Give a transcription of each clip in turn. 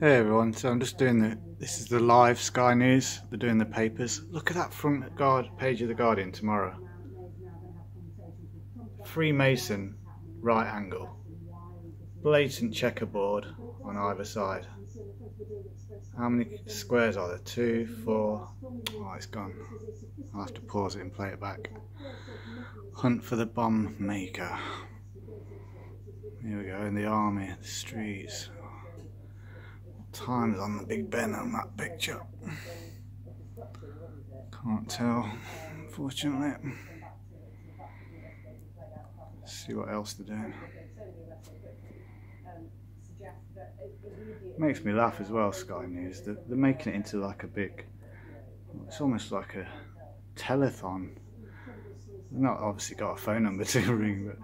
Hey everyone, so I'm just doing the, this is the live Sky News, they're doing the papers. Look at that front guard page of the Guardian tomorrow. Freemason, right angle. Blatant checkerboard on either side. How many squares are there? Two, four, oh it's gone. I'll have to pause it and play it back. Hunt for the bomb maker. Here we go, in the army, the streets. Times on the Big Ben on that picture. Can't tell, unfortunately. Let's see what else they're doing. Makes me laugh as well, Sky News. They're, they're making it into like a big, it's almost like a telethon. They've not obviously got a phone number to ring, but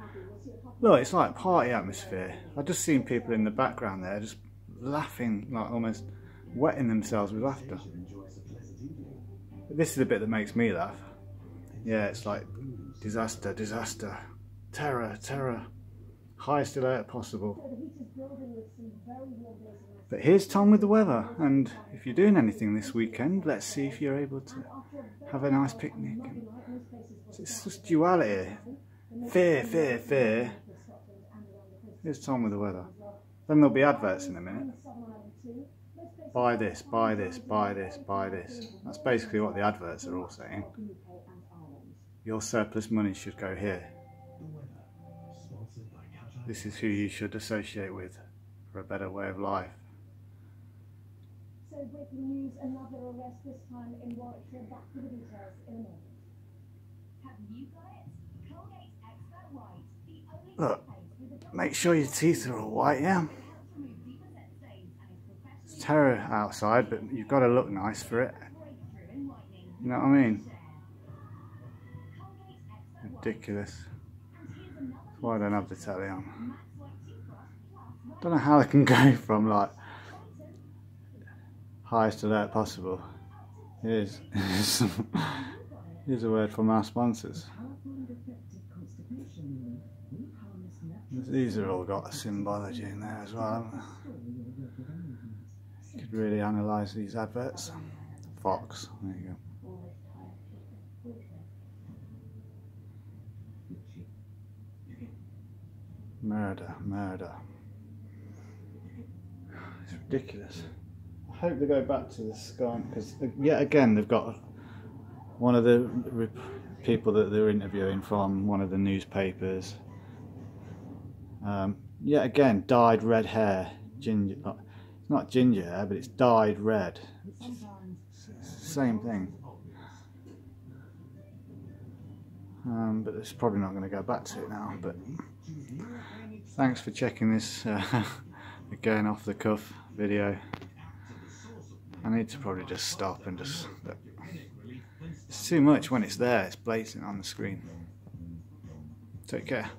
look, it's like party atmosphere. I've just seen people in the background there just laughing, like almost wetting themselves with laughter. This is the bit that makes me laugh. Yeah, it's like disaster, disaster, terror, terror, highest alert possible. But here's Tom with the weather, and if you're doing anything this weekend, let's see if you're able to have a nice picnic. It's just duality. Fear, fear, fear. Here's Tom with the weather. Then there'll be adverts in a minute. Buy this, buy this, buy this, buy this. That's basically what the adverts are all saying. Your surplus money should go here. This is who you should associate with for a better way of life. So breaking news, another arrest this time in Warwickshire. Back to the details in a moment. Have you got it? Colgate White, the only Look, toothpaste with a drop make sure your teeth are all white, yeah? to remove deep set stains and is professionally It's terror outside, but you've got to look nice for it. You know what I mean? Ridiculous. That's why I don't have the telly on. Don't know how they can go from like highest alert possible. Here's, here's, a word from our sponsors. These are all got a symbology in there as well. You could really analyse these adverts. Fox, there you go. Murder, murder. It's ridiculous. I hope they go back to the sky because yet again they've got one of the people that they're interviewing from one of the newspapers. Um, yet again, dyed red hair, ginger. Not, ginger hair, but it's dyed red. Same thing. Um, but it's probably not going to go back to it now. But thanks for checking this uh, again off the cuff video. I need to probably just stop and just. It's too much when it's there. It's blatant on the screen. Take care.